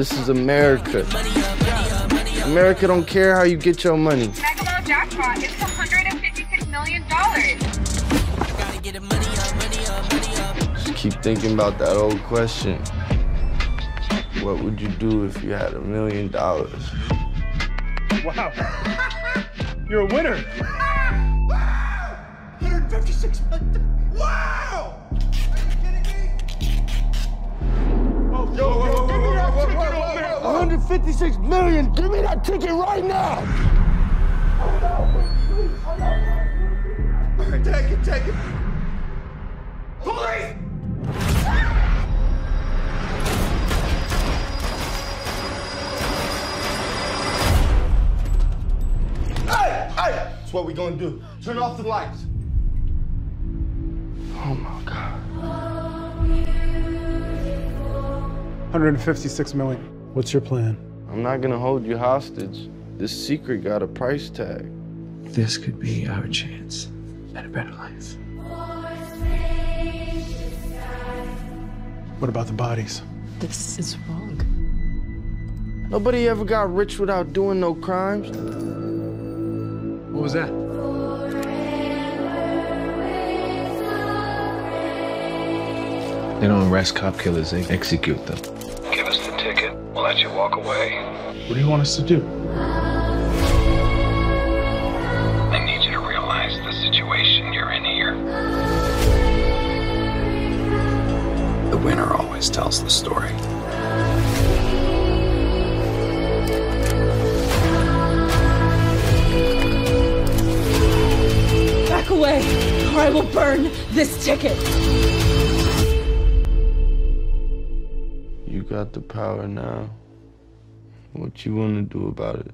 This is America. America don't care how you get your money. Mega jackpot is $156 million. Just keep thinking about that old question. What would you do if you had a million dollars? Wow. You're a winner. 156 million. Wow! 156 million! Give me that ticket right now! Right, take it, take it. Police! Hey, hey! That's what we gonna do. Turn off the lights. Oh my God. 156 million. What's your plan? I'm not gonna hold you hostage. This secret got a price tag. This could be our chance at a better life. What about the bodies? This is wrong. Nobody ever got rich without doing no crimes. What was that? They don't arrest cop killers, they execute them. Give us the ticket. We'll let you walk away. What do you want us to do? I need you to realize the situation you're in here. The winner always tells the story. Back away, or I will burn this ticket. You got the power now. What you wanna do about it?